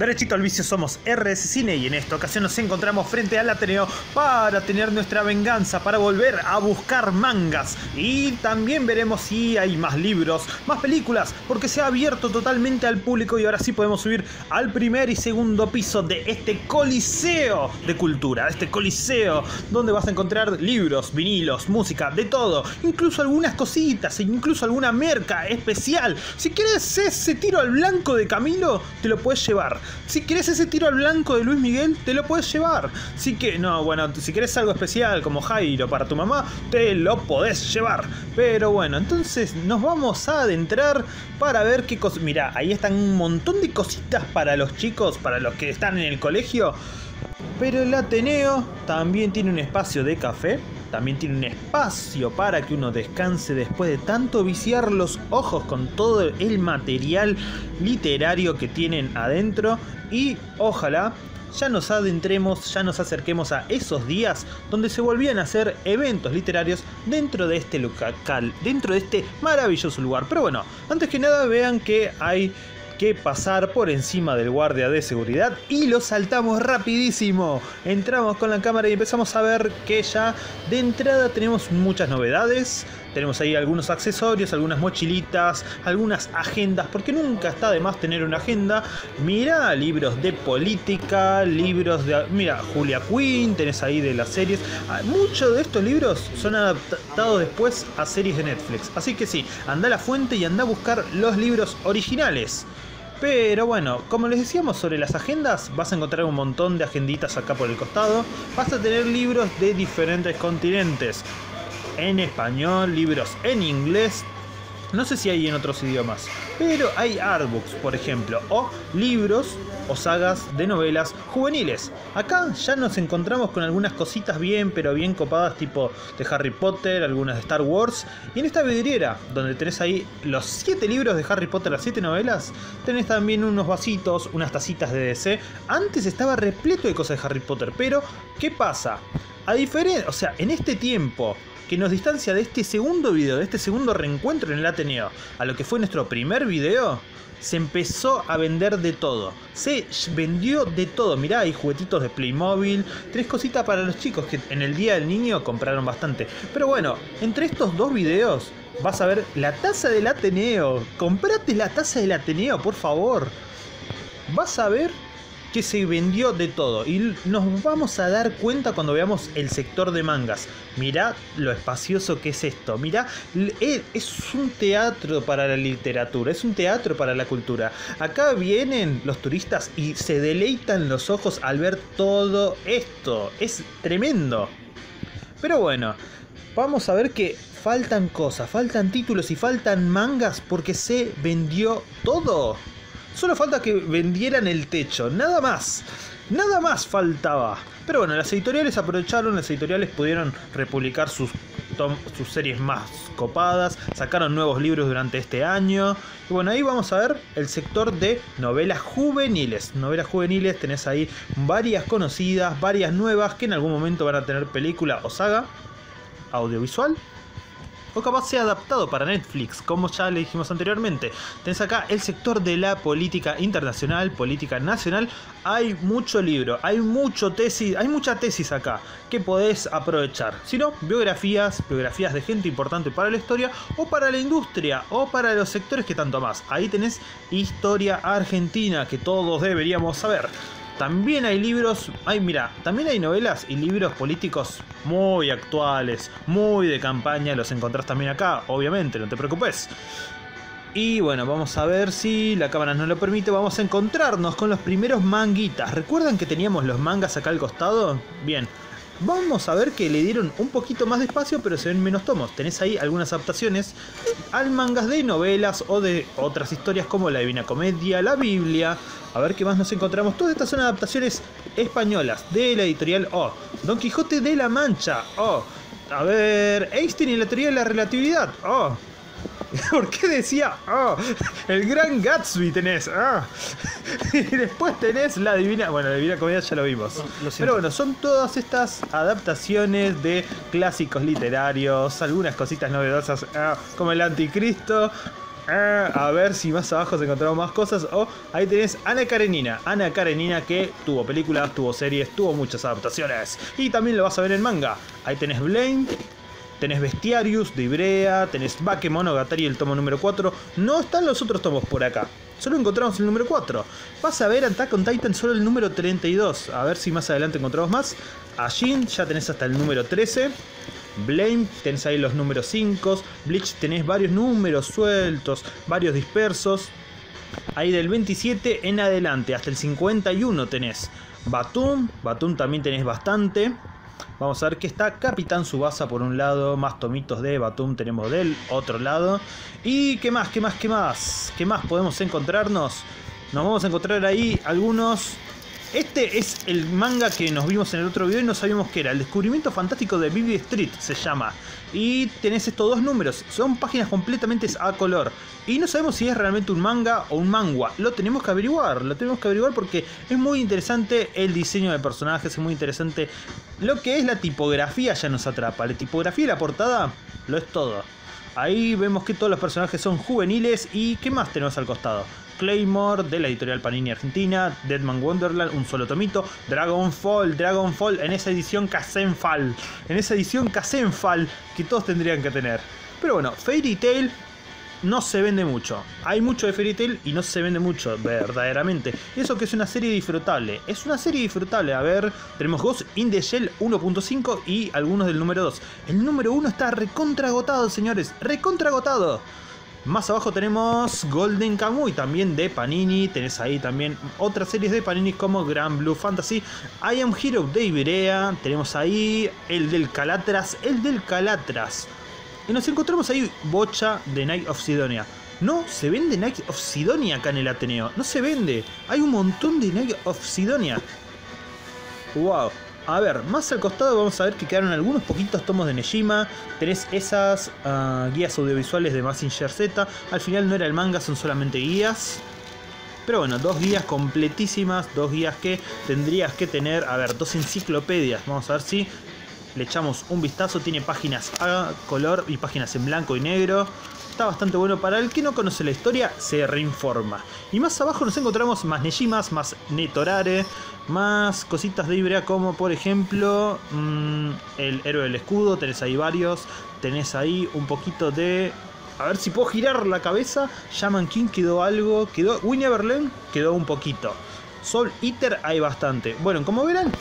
Derechito al vicio somos RS Cine y en esta ocasión nos encontramos frente al Ateneo para tener nuestra venganza, para volver a buscar mangas. Y también veremos si hay más libros, más películas, porque se ha abierto totalmente al público y ahora sí podemos subir al primer y segundo piso de este coliseo de cultura, este coliseo donde vas a encontrar libros, vinilos, música, de todo, incluso algunas cositas, e incluso alguna merca especial. Si quieres ese tiro al blanco de Camilo, te lo puedes llevar. Si quieres ese tiro al blanco de Luis Miguel, te lo puedes llevar. Si que no, bueno, si quieres algo especial como Jairo para tu mamá, te lo podés llevar. Pero bueno, entonces nos vamos a adentrar para ver qué cosas. Mira, ahí están un montón de cositas para los chicos, para los que están en el colegio. Pero el Ateneo también tiene un espacio de café, también tiene un espacio para que uno descanse después de tanto viciar los ojos con todo el material literario que tienen adentro y ojalá ya nos adentremos, ya nos acerquemos a esos días donde se volvían a hacer eventos literarios dentro de este local, dentro de este maravilloso lugar. Pero bueno, antes que nada vean que hay que pasar por encima del guardia de seguridad y lo saltamos rapidísimo. Entramos con la cámara y empezamos a ver que ya de entrada tenemos muchas novedades. Tenemos ahí algunos accesorios, algunas mochilitas, algunas agendas, porque nunca está de más tener una agenda. Mira, libros de política, libros de... Mira, Julia Quinn, tenés ahí de las series. Ah, muchos de estos libros son adaptados después a series de Netflix. Así que sí, anda a la fuente y anda a buscar los libros originales. Pero bueno, como les decíamos sobre las agendas, vas a encontrar un montón de agenditas acá por el costado. Vas a tener libros de diferentes continentes. En español, libros en inglés, no sé si hay en otros idiomas, pero hay artbooks, por ejemplo, o libros o sagas de novelas juveniles. Acá ya nos encontramos con algunas cositas bien, pero bien copadas, tipo de Harry Potter, algunas de Star Wars. Y en esta vidriera, donde tenés ahí los 7 libros de Harry Potter, las 7 novelas, tenés también unos vasitos, unas tacitas de DC. Antes estaba repleto de cosas de Harry Potter, pero ¿qué pasa? A diferencia, o sea, en este tiempo que nos distancia de este segundo video, de este segundo reencuentro en el Ateneo, a lo que fue nuestro primer video, se empezó a vender de todo. Se vendió de todo. Mirá, hay juguetitos de Playmobil, tres cositas para los chicos que en el Día del Niño compraron bastante. Pero bueno, entre estos dos videos vas a ver la taza del Ateneo. Comprate la taza del Ateneo, por favor. Vas a ver que se vendió de todo y nos vamos a dar cuenta cuando veamos el sector de mangas. Mirá lo espacioso que es esto. Mirá, eh, es un teatro para la literatura, es un teatro para la cultura. Acá vienen los turistas y se deleitan los ojos al ver todo esto. Es tremendo. Pero bueno, vamos a ver que faltan cosas, faltan títulos y faltan mangas porque se vendió todo. Solo falta que vendieran el techo, nada más. Nada más faltaba. Pero bueno, las editoriales aprovecharon, las editoriales pudieron republicar sus, sus series más copadas, sacaron nuevos libros durante este año. Y bueno, ahí vamos a ver el sector de novelas juveniles. Novelas juveniles, tenés ahí varias conocidas, varias nuevas que en algún momento van a tener película o saga audiovisual o capaz sea adaptado para Netflix, como ya le dijimos anteriormente. Tenés acá el sector de la política internacional, política nacional. Hay mucho libro, hay mucho tesis, hay mucha tesis acá que podés aprovechar. Si no, biografías, biografías de gente importante para la historia o para la industria o para los sectores que tanto más. Ahí tenés historia argentina que todos deberíamos saber. También hay libros, hay, mira, también hay novelas y libros políticos muy actuales, muy de campaña, los encontrás también acá, obviamente, no te preocupes. Y bueno, vamos a ver si la cámara nos lo permite, vamos a encontrarnos con los primeros manguitas. ¿Recuerdan que teníamos los mangas acá al costado? Bien, Vamos a ver que le dieron un poquito más de espacio, pero se ven menos tomos. Tenés ahí algunas adaptaciones al mangas de novelas o de otras historias como La Divina Comedia, la Biblia. A ver qué más nos encontramos. Todas estas son adaptaciones españolas de la editorial O. Don Quijote de la Mancha. O. A ver, Einstein y la teoría de la relatividad. Oh, ¿Por qué decía, oh, el gran Gatsby tenés? Ah. Y después tenés la divina, bueno, la divina comedia ya lo vimos. Pero bueno, son todas estas adaptaciones de clásicos literarios, algunas cositas novedosas, ah, como el anticristo. A ver si más abajo se encontramos más cosas. Oh, ahí tenés Ana Karenina. Ana Karenina que tuvo películas, tuvo series, tuvo muchas adaptaciones. Y también lo vas a ver en manga. Ahí tenés Blame. Tenés Bestiarius de Ibrea, tenés Bakemonogatari el tomo número 4. No están los otros tomos por acá. Solo encontramos el número 4. Vas a ver Attack on Titan solo el número 32. A ver si más adelante encontramos más. A ya tenés hasta el número 13. Blame, tenés ahí los números 5. Bleach tenés varios números sueltos, varios dispersos. Ahí del 27 en adelante, hasta el 51 tenés Batum. Batum también tenés bastante. Vamos a ver que está Capitán Subasa por un lado, más tomitos de Batum tenemos del otro lado. ¿Y qué más? ¿Qué más? ¿Qué más? ¿Qué más podemos encontrarnos? Nos vamos a encontrar ahí algunos este es el manga que nos vimos en el otro video y no sabíamos qué era. El descubrimiento fantástico de Bibi Street se llama. Y tenés estos dos números. Son páginas completamente a color. Y no sabemos si es realmente un manga o un manga. Lo tenemos que averiguar. Lo tenemos que averiguar porque es muy interesante el diseño de personajes. Es muy interesante. Lo que es la tipografía ya nos atrapa. La tipografía y la portada lo es todo. Ahí vemos que todos los personajes son juveniles. ¿Y qué más tenemos al costado? Claymore de la editorial Panini Argentina, Deadman Wonderland, un solo tomito, Dragonfall, Dragonfall en esa edición Kazenfall, en esa edición Kazenfall que todos tendrían que tener. Pero bueno, Fairy Tail no se vende mucho. Hay mucho de Fairy Tail y no se vende mucho, verdaderamente. Eso que es una serie disfrutable. Es una serie disfrutable. A ver, tenemos Ghost in the Shell 1.5 y algunos del número 2. El número 1 está recontra agotado, señores. Recontra agotado. Más abajo tenemos Golden Kamuy, también de Panini. Tenés ahí también otras series de Panini como Grand Blue Fantasy, I Am Hero de Iberia. Tenemos ahí el del Calatras, el del Calatras. Y nos encontramos ahí Bocha de Night of Sidonia. No se vende Night of Sidonia acá en el Ateneo. No se vende. Hay un montón de Night of Sidonia. Wow. A ver, más al costado vamos a ver que quedaron algunos poquitos tomos de Nejima. Tenés esas ah, guías audiovisuales de Massinger Z. Al final no era el manga, son solamente guías. Pero bueno, dos guías completísimas, dos guías que tendrías que tener, a ver, dos enciclopedias. Vamos a ver si le echamos un vistazo. Tiene páginas a color y páginas en blanco y negro. Está bastante bueno para el que no conoce la historia, se reinforma. Y más abajo nos encontramos más Nejimas, más Netorare, más cositas de Ibrea como por ejemplo mm, el héroe del escudo, tenés ahí varios, tenés ahí un poquito de... A ver si puedo girar la cabeza. Shaman King quedó algo, quedó... Winnie Everland quedó un poquito. Soul Eater hay bastante. Bueno, como verán,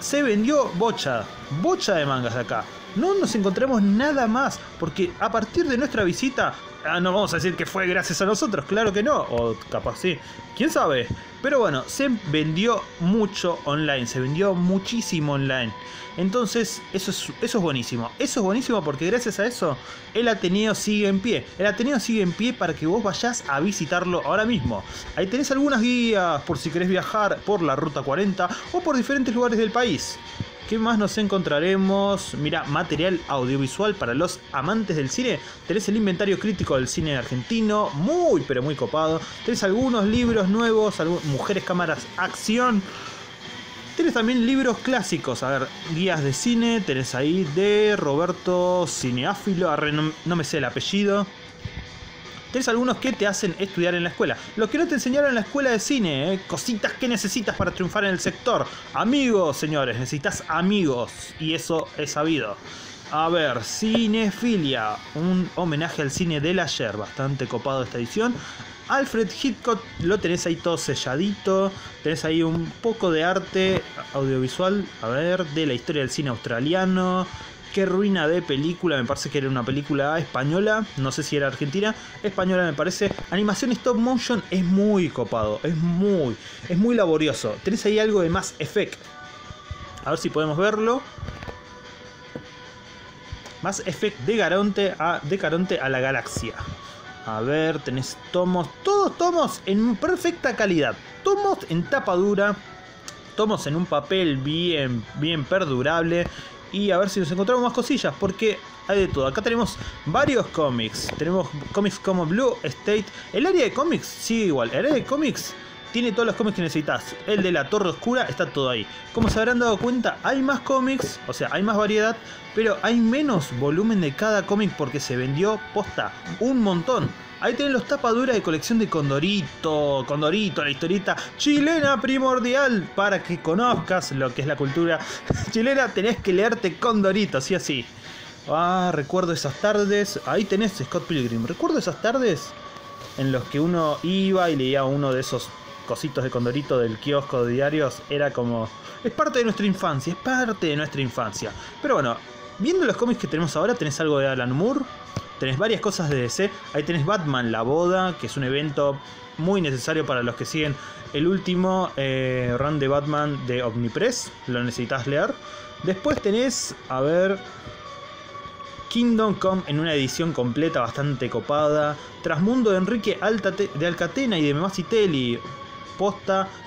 se vendió bocha, bocha de mangas acá. No nos encontramos nada más, porque a partir de nuestra visita Ah, no vamos a decir que fue gracias a nosotros, claro que no, o capaz sí, quién sabe. Pero bueno, se vendió mucho online, se vendió muchísimo online. Entonces, eso es, eso es buenísimo. Eso es buenísimo porque gracias a eso el Ateneo sigue en pie. El Ateneo sigue en pie para que vos vayas a visitarlo ahora mismo. Ahí tenés algunas guías por si querés viajar por la Ruta 40 o por diferentes lugares del país. ¿Qué más nos encontraremos? Mira, material audiovisual para los amantes del cine. Tenés el inventario crítico del cine argentino, muy pero muy copado. Tenés algunos libros nuevos, Mujeres, Cámaras, Acción. Tenés también libros clásicos, a ver, guías de cine, tenés ahí de Roberto Cineáfilo, no, me sé el apellido. Tenés algunos que te hacen estudiar en la escuela. Los que no te enseñaron en la escuela de cine, ¿eh? cositas que necesitas para triunfar en el sector. Amigos, señores, necesitas amigos. Y eso es sabido. A ver, Cinefilia, un homenaje al cine del ayer, bastante copado esta edición. Alfred Hitchcock lo tenés ahí todo selladito, tenés ahí un poco de arte audiovisual, a ver, de la historia del cine australiano, Qué ruina de película, me parece que era una película española, no sé si era argentina, española me parece. Animación stop motion es muy copado, es muy, es muy laborioso. Tenés ahí algo de más effect. A ver si podemos verlo. Más effect de Garonte a, de Caronte a la galaxia. A ver, tenés tomos, todos tomos en perfecta calidad. Tomos en tapa dura, tomos en un papel bien, bien perdurable y a ver si nos encontramos más cosillas, porque hay de todo. Acá tenemos varios cómics. Tenemos cómics como Blue State. El área de cómics sigue igual. El área de cómics tiene todos los cómics que necesitas. El de la Torre Oscura está todo ahí. Como se habrán dado cuenta, hay más cómics, o sea, hay más variedad, pero hay menos volumen de cada cómic porque se vendió posta un montón. Ahí tienen los tapaduras de colección de Condorito, Condorito, la historieta chilena primordial. Para que conozcas lo que es la cultura chilena, tenés que leerte Condorito, sí así. Ah, recuerdo esas tardes. Ahí tenés Scott Pilgrim. Recuerdo esas tardes en los que uno iba y leía uno de esos cositos de Condorito del kiosco de diarios. Era como. Es parte de nuestra infancia, es parte de nuestra infancia. Pero bueno, viendo los cómics que tenemos ahora, tenés algo de Alan Moore Tenés varias cosas de DC. Ahí tenés Batman La Boda, que es un evento muy necesario para los que siguen el último eh, run de Batman de Omnipress. Lo necesitas leer. Después tenés, a ver, Kingdom Come en una edición completa bastante copada. Trasmundo de Enrique Altate, de Alcatena y de Memacitelli.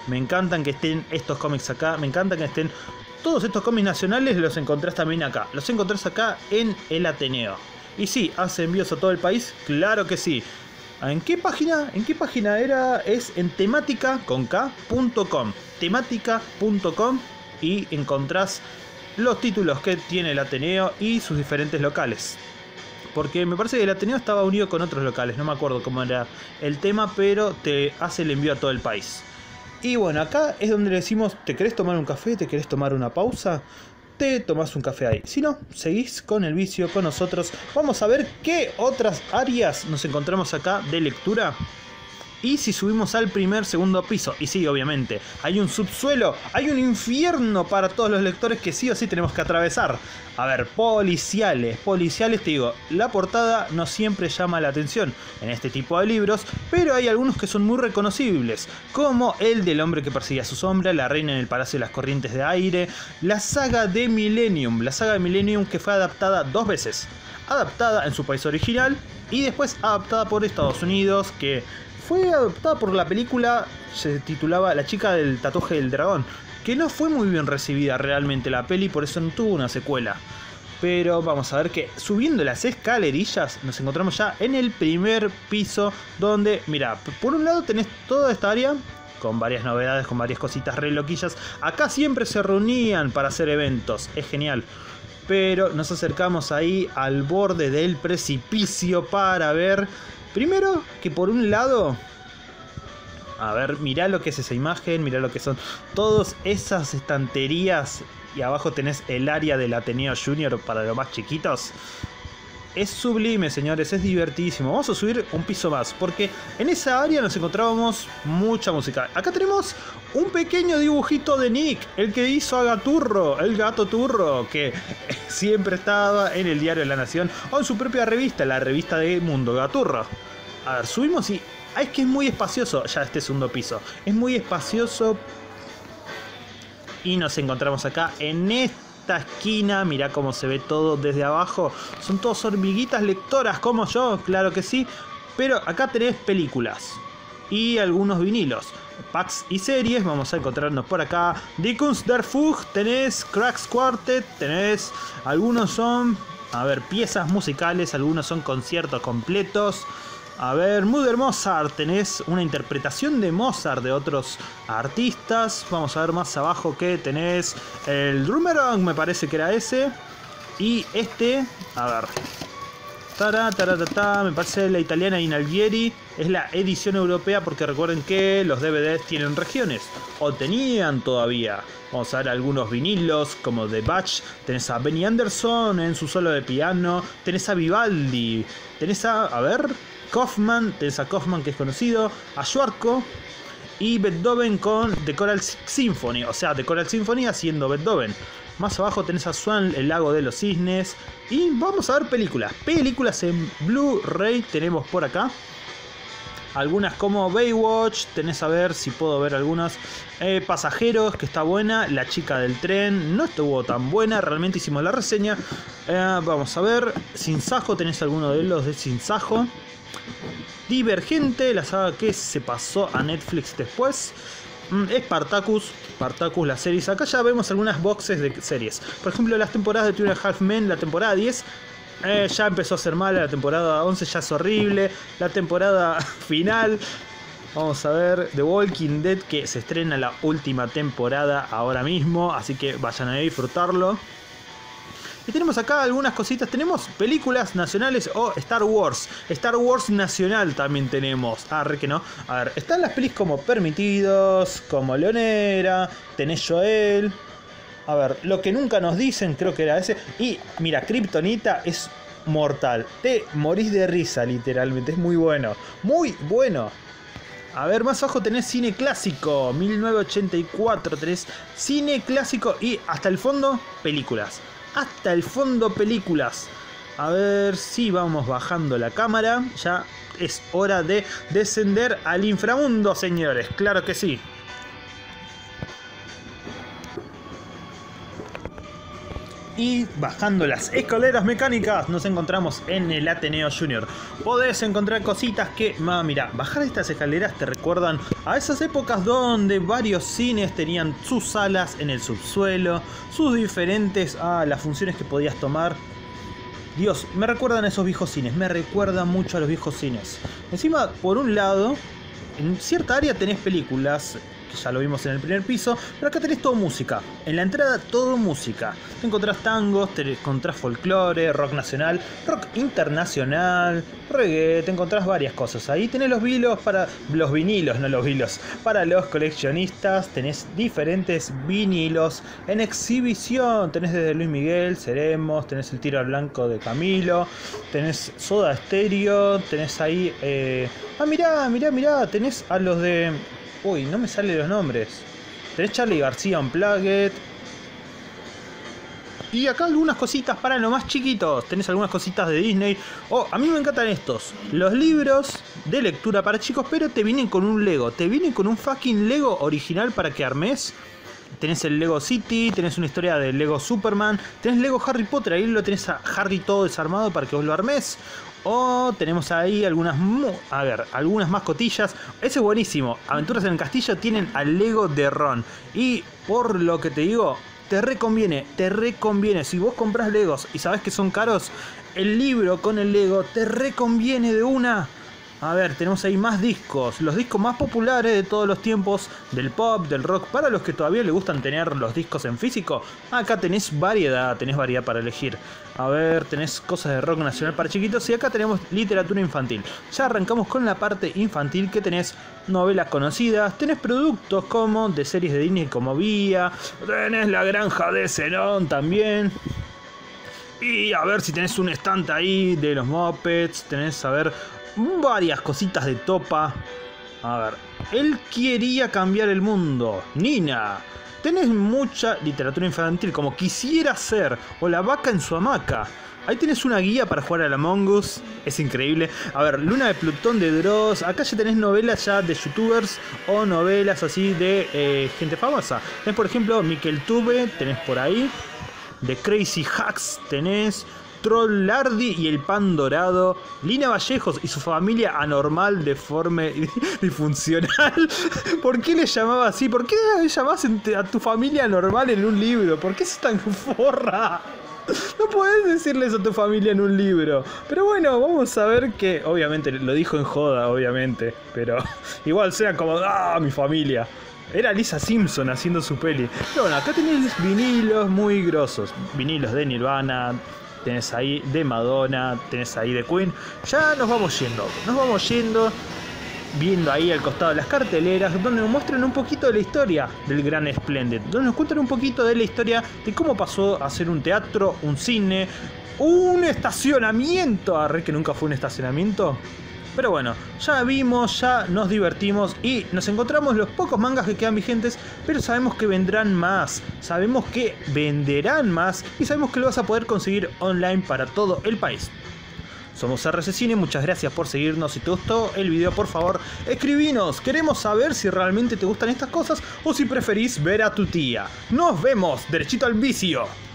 Me encantan que estén estos cómics acá. Me encantan que estén todos estos cómics nacionales. Los encontrás también acá. Los encontrás acá en el Ateneo. Y sí, hace envíos a todo el país, claro que sí. ¿En qué página? ¿En qué página era? Es en temática con K.com. Temática.com y encontrás los títulos que tiene el Ateneo y sus diferentes locales. Porque me parece que el Ateneo estaba unido con otros locales, no me acuerdo cómo era el tema, pero te hace el envío a todo el país. Y bueno, acá es donde le decimos, ¿te querés tomar un café? ¿Te querés tomar una pausa? tomás un café ahí. Si no, seguís con el vicio con nosotros. Vamos a ver qué otras áreas nos encontramos acá de lectura y si subimos al primer, segundo piso, y sí, obviamente, hay un subsuelo, hay un infierno para todos los lectores que sí o sí tenemos que atravesar. A ver, policiales, policiales, te digo, la portada no siempre llama la atención en este tipo de libros, pero hay algunos que son muy reconocibles, como el del hombre que persigue a su sombra, la reina en el Palacio de las Corrientes de Aire, la saga de Millennium, la saga de Millennium que fue adaptada dos veces. Adaptada en su país original y después adaptada por Estados Unidos, que fue adoptada por la película, se titulaba La chica del tatuaje del dragón, que no fue muy bien recibida realmente la peli, por eso no tuvo una secuela. Pero vamos a ver que subiendo las escalerillas nos encontramos ya en el primer piso donde, mira, por un lado tenés toda esta área con varias novedades, con varias cositas re loquillas. Acá siempre se reunían para hacer eventos, es genial. Pero nos acercamos ahí al borde del precipicio para ver Primero, que por un lado. A ver, mirá lo que es esa imagen, mirá lo que son todas esas estanterías. Y abajo tenés el área del Ateneo Junior para los más chiquitos. Es sublime, señores, es divertidísimo. Vamos a subir un piso más, porque en esa área nos encontrábamos mucha música. Acá tenemos un pequeño dibujito de Nick, el que hizo a Gaturro, el gato turro, que siempre estaba en el diario de la Nación o en su propia revista, la revista de Mundo Gaturro. A ver, subimos y... Ah, es que es muy espacioso ya este segundo piso. Es muy espacioso. Y nos encontramos acá en este esquina, mira cómo se ve todo desde abajo. Son todos hormiguitas lectoras como yo, claro que sí. Pero acá tenés películas y algunos vinilos. Packs y series, vamos a encontrarnos por acá. Die Kunst der Fug, tenés Cracks Quartet, tenés. Algunos son, a ver, piezas musicales, algunos son conciertos completos. A ver, Mother Mozart, tenés una interpretación de Mozart de otros artistas. Vamos a ver más abajo que tenés el Drummerong, me parece que era ese. Y este, a ver. Tara, me parece la italiana Inalvieri. Es la edición europea porque recuerden que los DVDs tienen regiones. O tenían todavía. Vamos a ver algunos vinilos como The Batch. Tenés a Benny Anderson en su solo de piano. Tenés a Vivaldi. Tenés a, a ver, Kaufman, tenés a Kaufman que es conocido, a Schwarko y Beethoven con The Choral Symphony, o sea, The Choral Symphony haciendo Beethoven. Más abajo tenés a Swan, El Lago de los Cisnes. Y vamos a ver películas. Películas en Blu-ray tenemos por acá. Algunas como Baywatch, tenés a ver si puedo ver algunas. Eh, pasajeros, que está buena. La chica del tren, no estuvo tan buena. Realmente hicimos la reseña. Eh, vamos a ver. Sin Sajo, tenés alguno de los de Sin Sajo. Divergente, la saga que se pasó a Netflix después. Mm, Spartacus, Spartacus, la series. Acá ya vemos algunas boxes de series. Por ejemplo, las temporadas de Two Half Men, la temporada 10 eh, ya empezó a ser mala, la temporada 11 ya es horrible, la temporada final Vamos a ver The Walking Dead que se estrena la última temporada ahora mismo, así que vayan a disfrutarlo. Y tenemos acá algunas cositas. Tenemos películas nacionales o Star Wars. Star Wars nacional también tenemos. Ah, re que no. A ver, están las pelis como Permitidos, como Leonera, tenés Joel. A ver, lo que nunca nos dicen, creo que era ese. Y mira, Kryptonita es mortal. Te morís de risa, literalmente. Es muy bueno. Muy bueno. A ver, más abajo tenés cine clásico, 1984, tenés cine clásico y hasta el fondo, películas. Hasta el fondo, películas. A ver si vamos bajando la cámara. Ya es hora de descender al inframundo, señores. Claro que sí. Y bajando las escaleras mecánicas nos encontramos en el Ateneo Junior. Podés encontrar cositas que, ma, mira, bajar estas escaleras te recuerdan a esas épocas donde varios cines tenían sus salas en el subsuelo, sus diferentes, ah, las funciones que podías tomar. Dios, me recuerdan a esos viejos cines, me recuerdan mucho a los viejos cines. Encima, por un lado, en cierta área tenés películas ya lo vimos en el primer piso, pero acá tenés todo música. En la entrada todo música. Te encontrás tangos, te encontrás folclore, rock nacional, rock internacional, reggae, te encontrás varias cosas. Ahí tenés los vilos para los vinilos, no los vilos. Para los coleccionistas tenés diferentes vinilos en exhibición. Tenés desde Luis Miguel, Seremos, tenés el tiro al blanco de Camilo, tenés Soda Stereo, tenés ahí... Eh... Ah, mirá, mirá, mirá, tenés a los de Uy, no me salen los nombres. Tenés Charlie García Unplugged. Y acá algunas cositas para los más chiquitos. Tenés algunas cositas de Disney. Oh, a mí me encantan estos. Los libros de lectura para chicos, pero te vienen con un Lego. Te vienen con un fucking Lego original para que armes. Tenés el Lego City, tenés una historia del Lego Superman, tenés Lego Harry Potter, ahí lo tenés a Harry todo desarmado para que vos lo armes. O tenemos ahí algunas, a ver, algunas mascotillas. Ese es buenísimo. Aventuras en el castillo tienen al Lego de Ron. Y por lo que te digo, te reconviene, te reconviene. Si vos compras Legos y sabes que son caros, el libro con el Lego te reconviene de una. A ver, tenemos ahí más discos, los discos más populares de todos los tiempos del pop, del rock, para los que todavía le gustan tener los discos en físico. Acá tenés variedad, tenés variedad para elegir. A ver, tenés cosas de rock nacional para chiquitos y acá tenemos literatura infantil. Ya arrancamos con la parte infantil que tenés novelas conocidas, tenés productos como de series de Disney como Vía, tenés La Granja de Zenón también. Y a ver si tenés un stand ahí de los Muppets, tenés a ver varias cositas de topa. A ver, él quería cambiar el mundo. Nina, tenés mucha literatura infantil como quisiera ser o la vaca en su hamaca. Ahí tienes una guía para jugar a la Mongoose. Es increíble. A ver, Luna de Plutón de Dross. Acá ya tenés novelas ya de youtubers o novelas así de eh, gente famosa. Tenés por ejemplo Mikel Tube, tenés por ahí. De Crazy Hacks tenés. Troll Lardy y el Pan Dorado, Lina Vallejos y su familia anormal, deforme y disfuncional. ¿Por qué le llamaba así? ¿Por qué llamabas a tu familia anormal en un libro? ¿Por qué es tan forra? No puedes decirles a tu familia en un libro. Pero bueno, vamos a ver que, obviamente, lo dijo en joda, obviamente. Pero igual sea como, ah, mi familia. Era Lisa Simpson haciendo su peli. Pero bueno, acá tenéis vinilos muy grosos. Vinilos de Nirvana, tenés ahí de Madonna, tenés ahí de Queen. Ya nos vamos yendo, nos vamos yendo, viendo ahí al costado de las carteleras, donde nos muestran un poquito de la historia del Gran Splendid, donde nos cuentan un poquito de la historia de cómo pasó a ser un teatro, un cine, un estacionamiento, arre que nunca fue un estacionamiento, pero bueno, ya vimos, ya nos divertimos y nos encontramos los pocos mangas que quedan vigentes, pero sabemos que vendrán más, sabemos que venderán más y sabemos que lo vas a poder conseguir online para todo el país. Somos RC Cine, muchas gracias por seguirnos. Si te gustó el video, por favor, escribinos. Queremos saber si realmente te gustan estas cosas o si preferís ver a tu tía. Nos vemos, derechito al vicio.